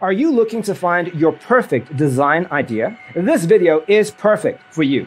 Are you looking to find your perfect design idea? This video is perfect for you.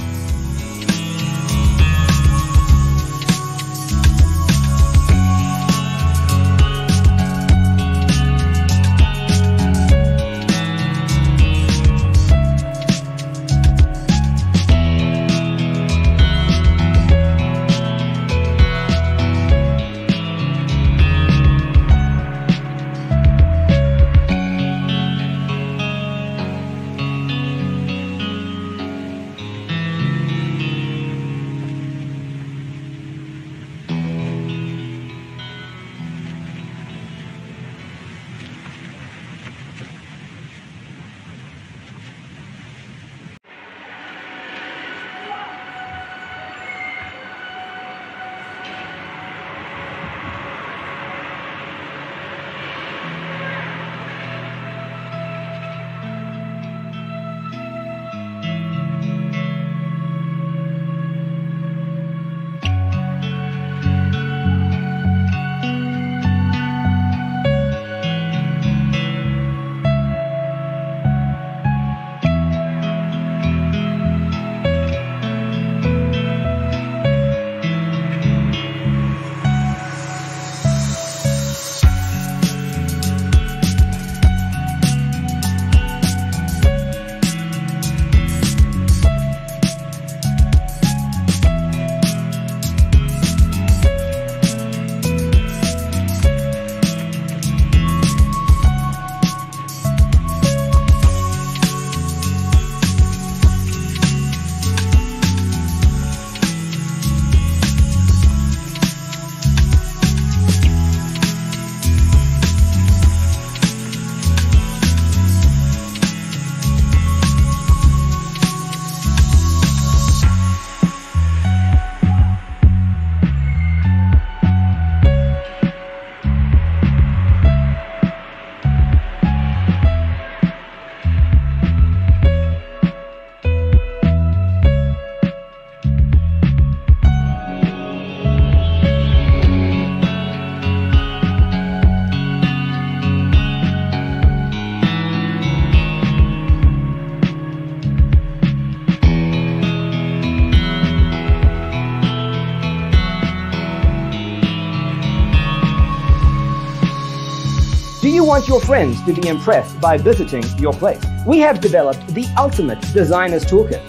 Want your friends to be impressed by visiting your place, we have developed the ultimate designer's toolkit.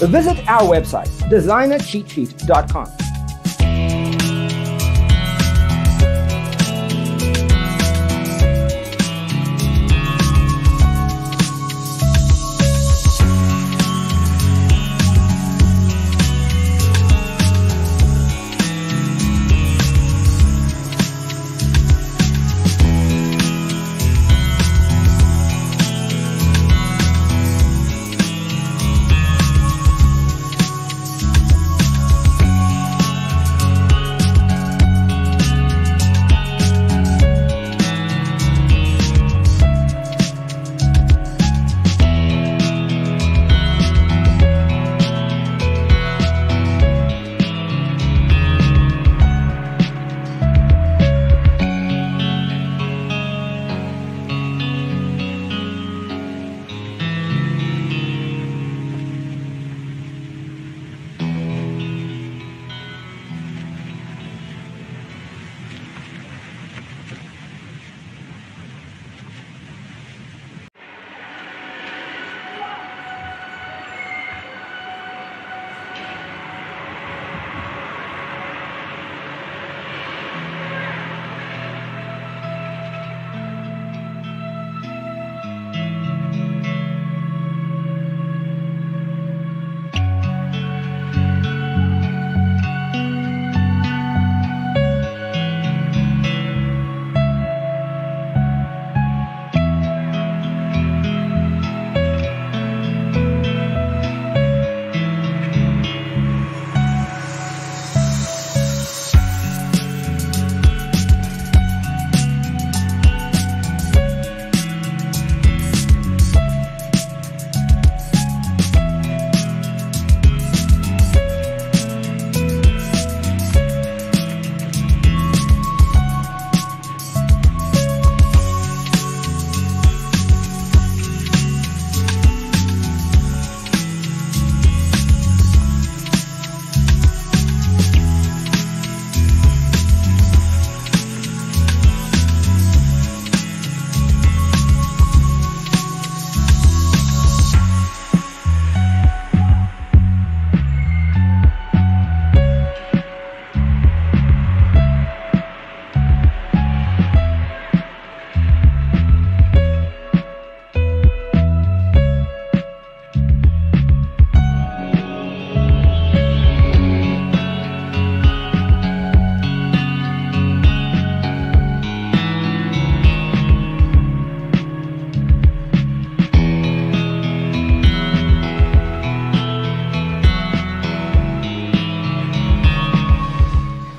Visit our website, designercheatsheet.com.